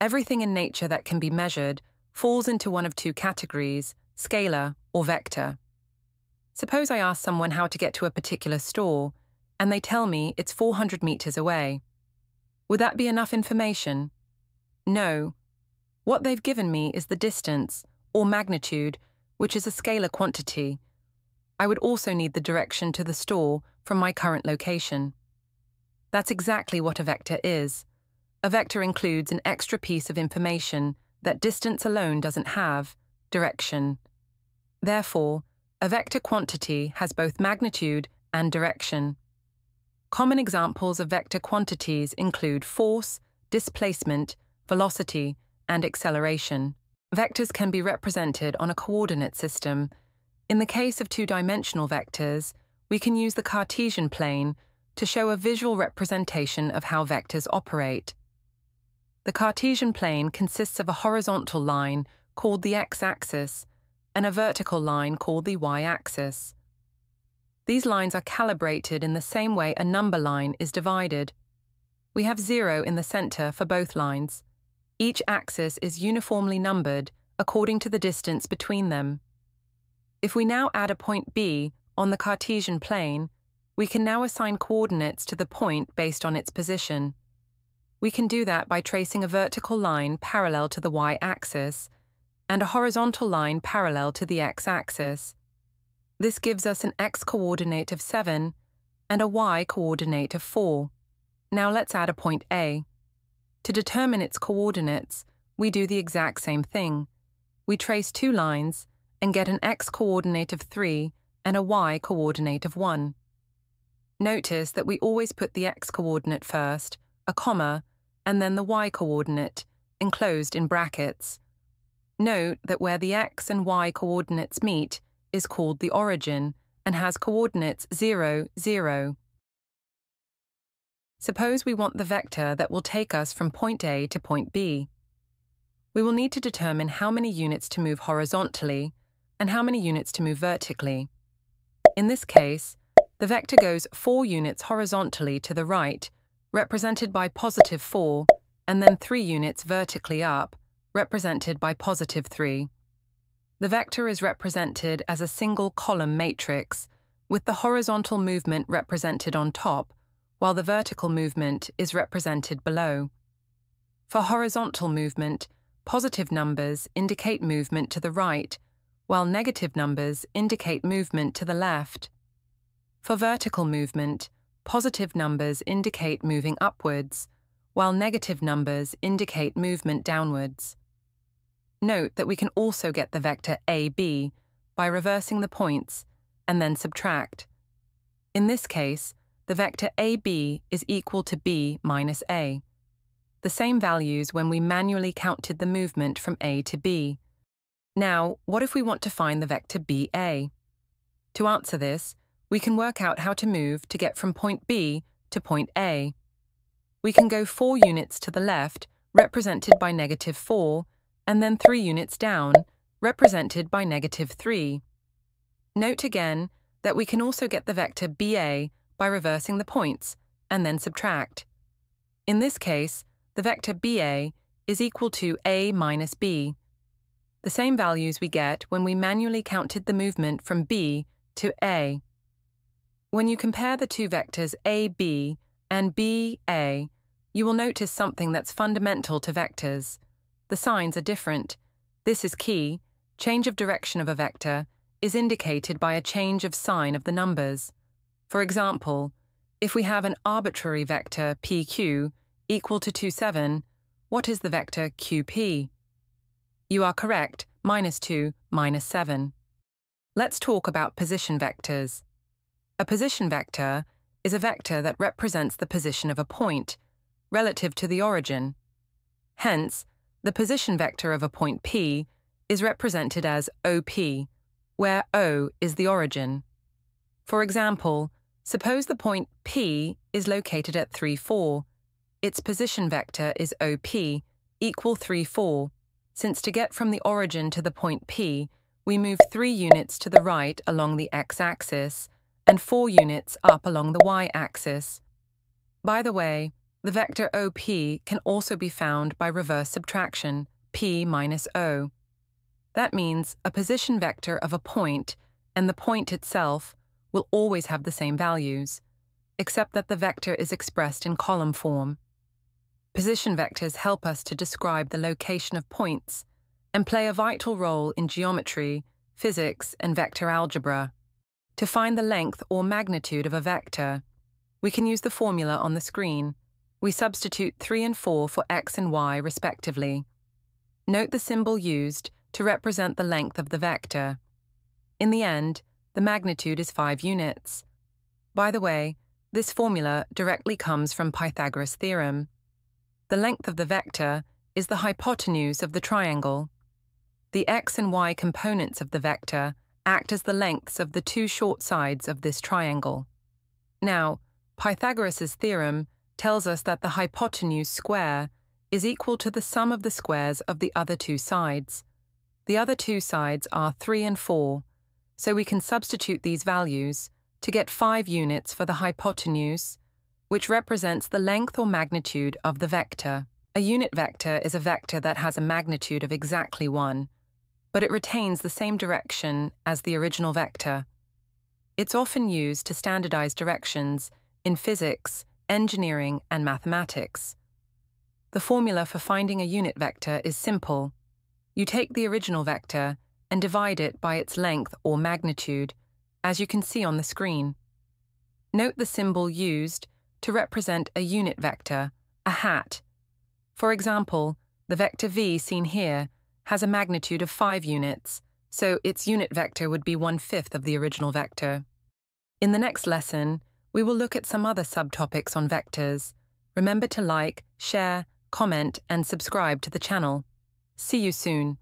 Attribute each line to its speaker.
Speaker 1: Everything in nature that can be measured falls into one of two categories scalar or vector. Suppose I ask someone how to get to a particular store, and they tell me it's 400 meters away. Would that be enough information? No. What they've given me is the distance, or magnitude, which is a scalar quantity. I would also need the direction to the store from my current location. That's exactly what a vector is. A vector includes an extra piece of information that distance alone doesn't have direction. Therefore, a vector quantity has both magnitude and direction. Common examples of vector quantities include force, displacement, velocity, and acceleration. Vectors can be represented on a coordinate system. In the case of two dimensional vectors, we can use the Cartesian plane to show a visual representation of how vectors operate. The Cartesian plane consists of a horizontal line called the x axis and a vertical line called the y-axis. These lines are calibrated in the same way a number line is divided. We have zero in the center for both lines. Each axis is uniformly numbered according to the distance between them. If we now add a point B on the Cartesian plane, we can now assign coordinates to the point based on its position. We can do that by tracing a vertical line parallel to the y-axis and a horizontal line parallel to the x-axis. This gives us an x-coordinate of 7 and a y-coordinate of 4. Now let's add a point A. To determine its coordinates, we do the exact same thing. We trace two lines and get an x-coordinate of 3 and a y-coordinate of 1. Notice that we always put the x-coordinate first, a comma, and then the y-coordinate, enclosed in brackets. Note that where the x and y coordinates meet is called the origin and has coordinates 0, 0. Suppose we want the vector that will take us from point A to point B. We will need to determine how many units to move horizontally and how many units to move vertically. In this case, the vector goes 4 units horizontally to the right, represented by positive 4, and then 3 units vertically up, represented by positive 3. The vector is represented as a single column matrix, with the horizontal movement represented on top, while the vertical movement is represented below. For horizontal movement, positive numbers indicate movement to the right, while negative numbers indicate movement to the left. For vertical movement, positive numbers indicate moving upwards, while negative numbers indicate movement downwards. Note that we can also get the vector AB by reversing the points and then subtract. In this case, the vector AB is equal to B minus A. The same values when we manually counted the movement from A to B. Now, what if we want to find the vector BA? To answer this, we can work out how to move to get from point B to point A. We can go 4 units to the left, represented by negative 4, and then 3 units down, represented by negative 3. Note again that we can also get the vector BA by reversing the points, and then subtract. In this case, the vector BA is equal to A minus B, the same values we get when we manually counted the movement from B to A. When you compare the two vectors AB and BA, you will notice something that's fundamental to vectors. The signs are different. This is key. Change of direction of a vector is indicated by a change of sign of the numbers. For example, if we have an arbitrary vector PQ equal to 2, 7, what is the vector QP? You are correct, minus 2, minus 7. Let's talk about position vectors. A position vector is a vector that represents the position of a point, relative to the origin. Hence, the position vector of a point P is represented as OP, where O is the origin. For example, suppose the point P is located at 3, 4. Its position vector is OP, equal 3, 4, since to get from the origin to the point P, we move 3 units to the right along the x-axis and 4 units up along the y-axis. By the way, The vector OP can also be found by reverse subtraction, P minus O. That means a position vector of a point and the point itself will always have the same values, except that the vector is expressed in column form. Position vectors help us to describe the location of points and play a vital role in geometry, physics, and vector algebra. To find the length or magnitude of a vector, we can use the formula on the screen. We substitute 3 and 4 for x and y respectively. Note the symbol used to represent the length of the vector. In the end, the magnitude is 5 units. By the way, this formula directly comes from Pythagoras' theorem. The length of the vector is the hypotenuse of the triangle. The x and y components of the vector act as the lengths of the two short sides of this triangle. Now, Pythagoras' theorem tells us that the hypotenuse square is equal to the sum of the squares of the other two sides. The other two sides are 3 and 4, so we can substitute these values to get 5 units for the hypotenuse, which represents the length or magnitude of the vector. A unit vector is a vector that has a magnitude of exactly 1, but it retains the same direction as the original vector. It's often used to standardize directions in physics, engineering, and mathematics. The formula for finding a unit vector is simple. You take the original vector and divide it by its length or magnitude, as you can see on the screen. Note the symbol used to represent a unit vector, a hat. For example, the vector v seen here has a magnitude of 5 units, so its unit vector would be one-fifth of the original vector. In the next lesson, we will look at some other subtopics on vectors. Remember to like, share, comment, and subscribe to the channel. See you soon.